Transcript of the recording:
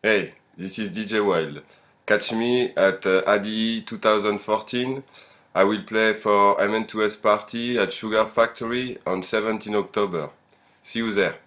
Hey, this is DJ Wild. Catch me at uh, ADE 2014. I will play for MN2S Party at Sugarfactory on 17 October. See you there.